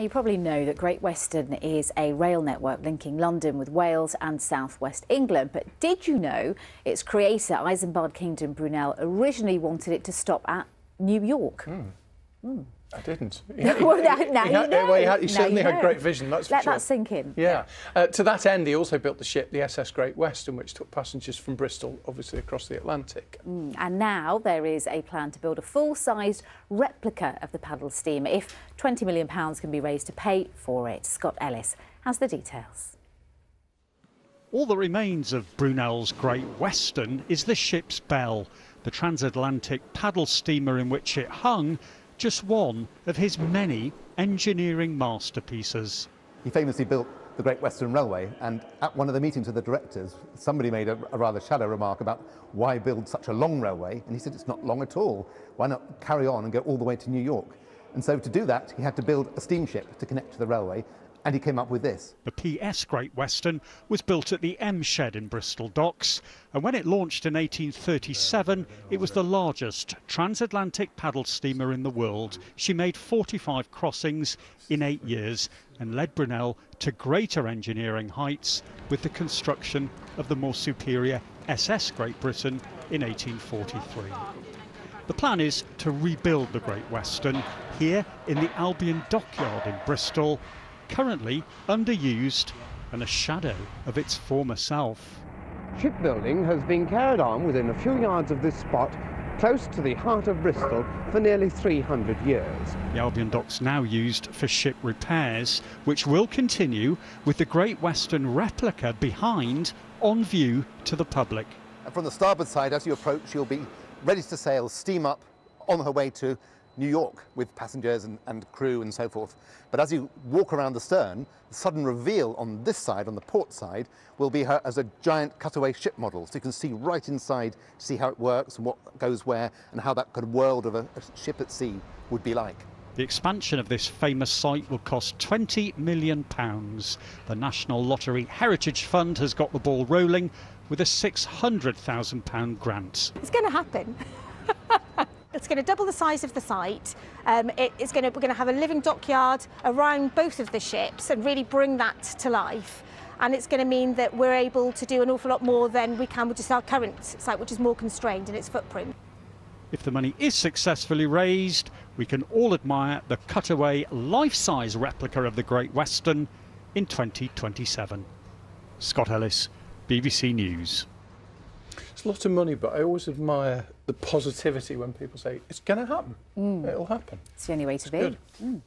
Now, you probably know that Great Western is a rail network linking London with Wales and southwest England. But did you know its creator, Isambard Kingdom Brunel, originally wanted it to stop at New York? Mm. I didn't. well, now, now he, you know. well, he, had, he certainly you had great vision, that's Let for sure. that sink in. Yeah. Uh, to that end, he also built the ship, the SS Great Western, which took passengers from Bristol, obviously across the Atlantic. Mm, And now there is a plan to build a full-sized replica of the paddle steamer if £20 million can be raised to pay for it. Scott Ellis has the details. All that remains of Brunel's Great Western is the ship's bell, the transatlantic paddle steamer in which it hung, just one of his many engineering masterpieces. He famously built the Great Western Railway, and at one of the meetings with the directors, somebody made a, a rather shallow remark about why build such a long railway, and he said it's not long at all. Why not carry on and go all the way to New York? And so to do that, he had to build a steamship to connect to the railway, and he came up with this. The PS Great Western was built at the M Shed in Bristol Docks, and when it launched in 1837, it was the largest transatlantic paddle steamer in the world. She made 45 crossings in eight years and led Brunel to greater engineering heights with the construction of the more superior SS Great Britain in 1843. The plan is to rebuild the Great Western here in the Albion Dockyard in Bristol, currently underused and a shadow of its former self. Shipbuilding has been carried on within a few yards of this spot, close to the heart of Bristol, for nearly 300 years. The Albion Docks now used for ship repairs, which will continue with the Great Western replica behind on view to the public. And from the starboard side, as you approach, you'll be ready to sail, steam up on her way to New York with passengers and, and crew and so forth. But as you walk around the stern, the sudden reveal on this side, on the port side, will be her as a giant cutaway ship model. So you can see right inside see how it works and what goes where and how that kind of world of a, a ship at sea would be like. The expansion of this famous site will cost £20 million. The National Lottery Heritage Fund has got the ball rolling with a £600,000 grant. It's going to happen. it's going to double the size of the site. Um, it, it's going to, we're going to have a living dockyard around both of the ships and really bring that to life. And it's going to mean that we're able to do an awful lot more than we can with just our current site, which is more constrained in its footprint. If the money is successfully raised, we can all admire the cutaway life-size replica of the Great Western in 2027. Scott Ellis, BBC News. It's a lot of money, but I always admire the positivity when people say, it's going to happen. It'll happen. It's the only way to be. good. Mm.